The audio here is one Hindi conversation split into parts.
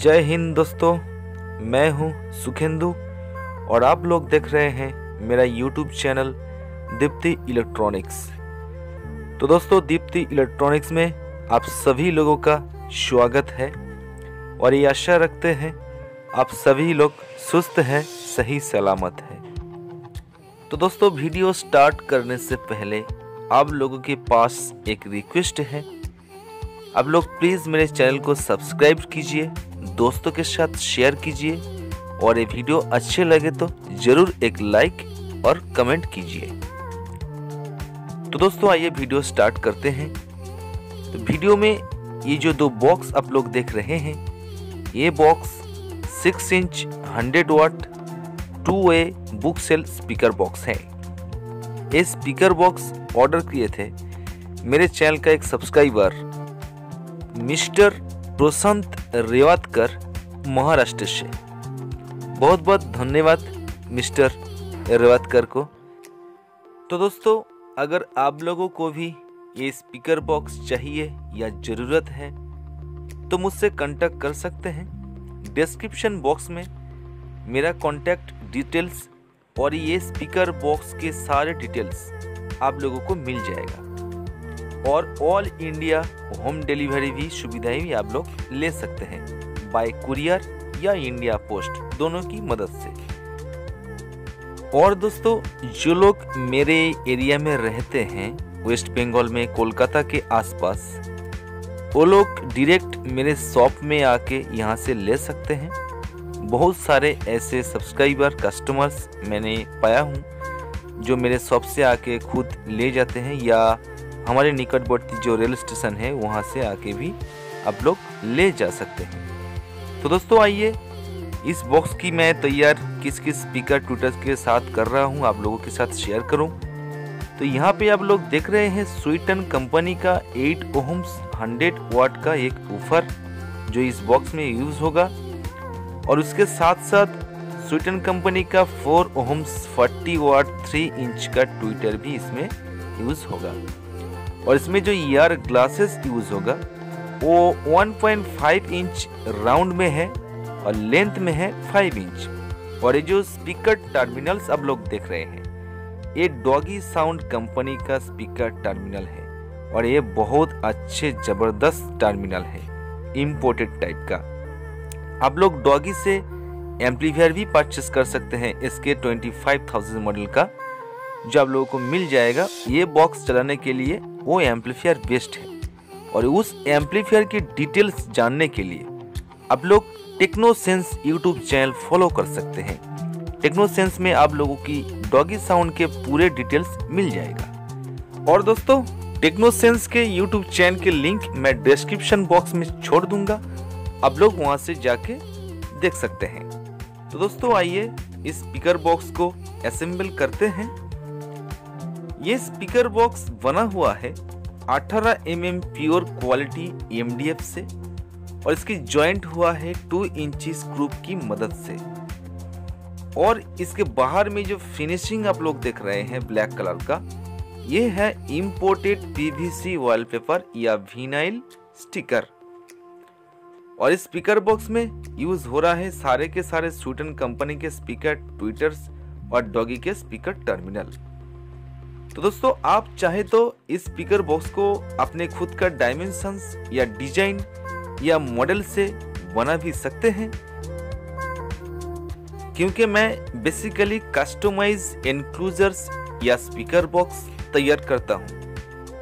जय हिंद दोस्तों, मैं हूँ सुखेंदु और आप लोग देख रहे हैं मेरा यूट्यूब चैनल दीप्ति इलेक्ट्रॉनिक्स। तो दोस्तों, दीप्ति इलेक्ट्रॉनिक्स में आप सभी लोगों का स्वागत है और ये आशा रखते हैं आप सभी लोग सुस्त हैं, सही सलामत है। तो दोस्तों, वीडियो स्टार्ट करने से पहले आप लोगों के पास एक रिक्वेस्ट है। आप लोग प्लीज़ मेरे चैनल को सब्सक्राइब कीजिए दोस्तों के साथ शेयर कीजिए। और ये वीडियो अच्छे लगे तो ज़रूर एक लाइक और कमेंट कीजिए। तो दोस्तों, आइए वीडियो स्टार्ट करते हैं। तो वीडियो में ये जो दो बॉक्स आप लोग देख रहे हैं, ये box six inch hundred watt two way bookshelf speaker box है। ये स्पीकर बॉक्स ऑर्डर किए थे मेरे चैनल का एक सब्सक्राइबर मिस्टर प्रशांत रेवातकर महाराष्ट्र से। बहुत बहुत धन्यवाद, मिस्टर रेवातकर को। तो दोस्तों, अगर आप लोगों को भी ये स्पीकर बॉक्स चाहिए या ज़रूरत है तो मुझसे कांटेक्ट कर सकते हैं। डिस्क्रिप्शन बॉक्स में मेरा कांटेक्ट डिटेल्स और ये स्पीकर बॉक्स के सारे डिटेल्स आप लोगों को मिल जाएगा। और ऑल इंडिया होम डिलीवरी भी सुविधाएँ भी आप लोग ले सकते हैं। बाय कुरियर या इंडिया पोस्ट, दोनों की मदद से। और दोस्तों, जो लोग मेरे एरिया में रहते हैं, वेस्ट बंगाल में, कोलकाता के आसपास, वो लोग डायरेक्ट मेरे शॉप में आके यहाँ से ले सकते हैं। बहुत सारे ऐसे सब्सक्राइबर कस्टमर्स मैंने पाया हूँ, जो मेरे शॉप से आके खुद ले जाते हैं या हमारे निकटवर्ती जो रेल स्टेशन है, वहाँ से आके भी आप लोग ले जा सकते हैं। तो दोस्तों, आइए, इस बॉक्स की मैं तैयार किस किस स्पीकर ट्विटर के साथ कर रहा हूँ, आप लोगों के साथ शेयर करूँ। तो यहाँ पे आप लोग देख रहे हैं स्वीटन कंपनी का 8 ओहम्स 100 वाट का एक ऊफर जो इस बॉक्स में यूज़ होगा। और उसके साथ साथ स्वीटन कंपनी का 4 ओहम्स 40 वाट 3 इंच का ट्विटर भी इसमें यूज़ होगा। और इसमें जो ईयर ग्लासेस यूज़ होगा वो 1.5 इंच राउंड में है और लेंथ में है 5 इंच और ये जो स्पीकर टर्मिनल्स आप लोग देख रहे हैं ये डॉगी साउंड कंपनी का स्पीकर टर्मिनल है और ये बहुत अच्छे ज़बरदस्त टर्मिनल है इम्पोर्टेड टाइप का. आप लोग डॉगी से एम्पलीफायर भी परचेस कर सकते हैं इसके 25,000 मॉडल का जो आप लोगों को मिल जाएगा ये बॉक्स चलाने के लिए वो एम्पलीफायर बेस्ट है। और उस एम्पलीफायर की डिटेल्स जानने के लिए आप लोग techno sense YouTube channel follow कर सकते हैं। टेक्नो सेंस में आप लोगों की डॉगी साउंड के पूरे डिटेल्स मिल जाएगा। और दोस्तों टेक्नो सेंस के यूट्यूब चैनल के लिंक मैं डिस्क्रिप्शन बॉक्स में छोड़ दूँगा। आप लोग वहाँ से जाके देख सकते हैं। तो दोस्तों, आइए इस स्पीकर बॉक्स को असेंबल करते हैं। ये स्पीकर बॉक्स बना हुआ है 18 M M pure quality MDF से, और इसकी जॉइंट हुआ है 2 इंची स्क्रू की मदद से। और इसके बाहर में जो फिनिशिंग आप लोग देख रहे हैं ब्लैक कलर का, ये है इंपोर्टेड पीवीसी वॉलपेपर या विनाइल स्टिकर और इस स्पीकर बॉक्स में यूज़ हो रहा है सारे के सारे स्वीटन कंपनी के स्पीकर ट्विटर्स और डॉगी के स्पीकर टर्मिनल तो दोस्तों, आप चाहे तो इस स्पीकर बॉक्स को अपने खुद का डायमेंशंस या डिज़ाइन या मॉडल से बना भी सकते हैं। क्योंकि मैं बेसिकली कस्टमाइज एनक्लूजर्स या स्पीकर बॉक्स तैयार करता हूँ।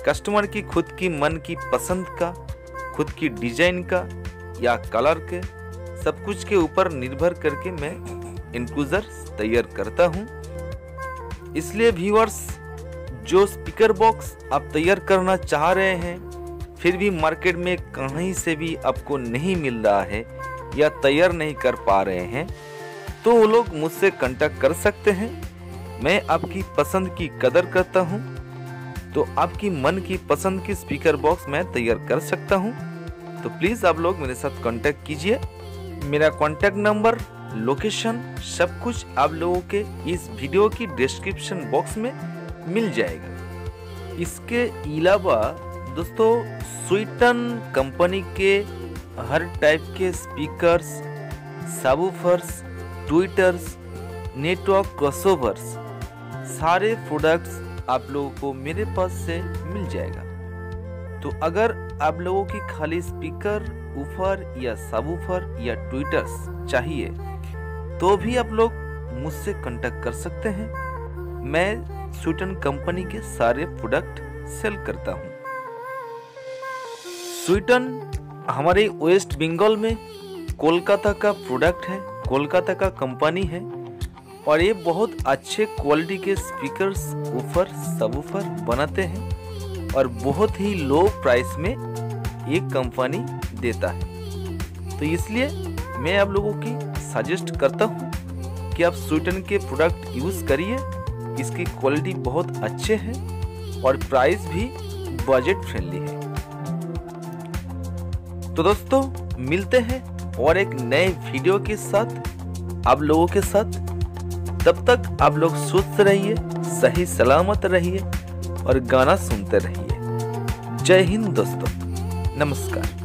कस्टमर की खुद की मन की पसंद का, खुद की डिज़ाइन का या कलर के, सब कुछ के ऊपर निर्भर करके मैं इनक्लूजर तैयार करता हूँ। इसलिए व्यूअर्स जो स्पीकर बॉक्स आप तैयार करना चाह रहे हैं, फिर भी मार्केट में कहीं से भी आपको नहीं मिल रहा है या तैयार नहीं कर पा रहे हैं तो वो लोग मुझसे कांटेक्ट कर सकते हैं। मैं आपकी पसंद की कदर करता हूँ तो आपकी मन की पसंद की स्पीकर बॉक्स मैं तैयार कर सकता हूँ। तो प्लीज़ आप लोग मेरे साथ कांटेक्ट कीजिए। मेरा कांटेक्ट नंबर लोकेशन सब कुछ आप लोगों के इस वीडियो की डिस्क्रिप्शन बॉक्स में मिल जाएगा। इसके अलावा दोस्तों, स्वीटन कंपनी के हर टाइप के speakers subwoofers tweeters, network crossovers, सारे प्रोडक्ट्स आप लोगों को मेरे पास से मिल जाएगा। तो अगर आप लोगों की खाली स्पीकर ऊफर या सबूफर या ट्विटर्स चाहिए तो भी आप लोग मुझसे कांटेक्ट कर सकते हैं। मैं स्वीटन कंपनी के सारे प्रोडक्ट सेल करता हूँ। स्वीटन हमारे वेस्ट बंगाल में कोलकाता का प्रोडक्ट है, कोलकाता का कंपनी है, और ये बहुत अच्छे क्वालिटी के स्पीकर्स ऊपर सब ऊपर बनाते हैं, और बहुत ही लो प्राइस में ये कंपनी देता है। तो इसलिए मैं आप लोगों की सजेस्ट करता हूँ कि आप स्वीटन के प्रोडक्ट यूज़ करिए इसकी क्वालिटी बहुत अच्छे हैं और प्राइस भी बजट फ्रेंडली है। तो दोस्तों, मिलते हैं और एक नए वीडियो के साथ, आप लोगों के साथ। तब तक आप लोग स्वस्थ रहिए, सही सलामत रहिए और गाना सुनते रहिए। जय हिंद दोस्तों, नमस्कार।